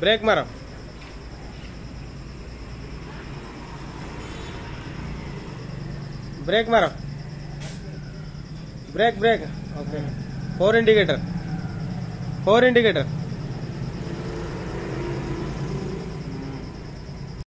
Break मारो। Brake मारो। Brake brake okay four indicator four indicator